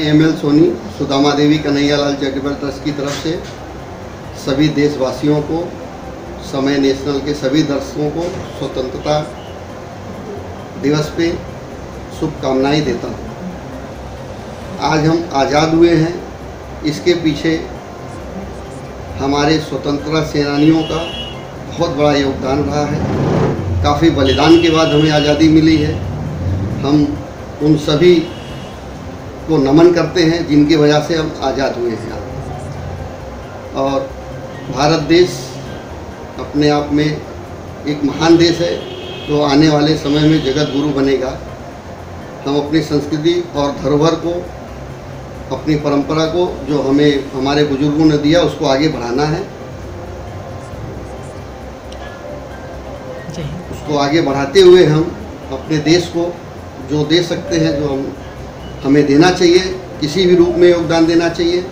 L Soni, Sudama Devi, Kanhaiyalal charitable trust की तरफ़ से सभी देशवासियों को, समय नेशनल के सभी दर्शकों को स्वतंत्रता दिवस पे शुभकामनाएँ देता हूँ। आज हम आज़ाद हुए हैं। इसके पीछे हमारे स्वतंत्रता सेनानियों का बहुत बड़ा योगदान रहा है। काफ़ी बलिदान के बाद हमें आज़ादी मिली है। हम उन सभी को नमन करते हैं जिनकी वजह से हम आज़ाद हुए हैं। और भारत देश अपने आप में एक महान देश है जो आने वाले समय में जगत गुरु बनेगा। हम अपनी संस्कृति और धरोहर को अपनी परंपरा को जो हमें हमारे बुज़ुर्गों ने दिया उसको आगे बढ़ाना है। उसको आगे बढ़ाते हुए हम अपने देश को जो दे सकते हैं जो हम हमें देना चाहिए, किसी भी रूप में योगदान देना चाहिए।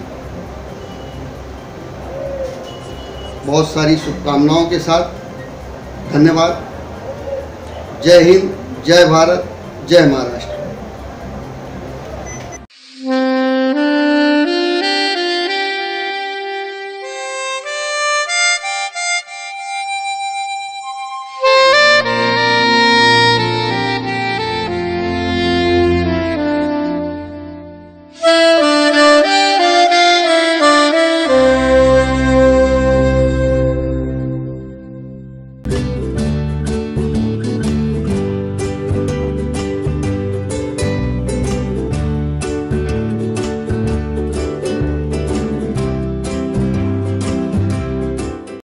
बहुत सारी शुभकामनाओं के साथ, धन्यवाद। जय हिंद, जय भारत, जय महाराष्ट्र।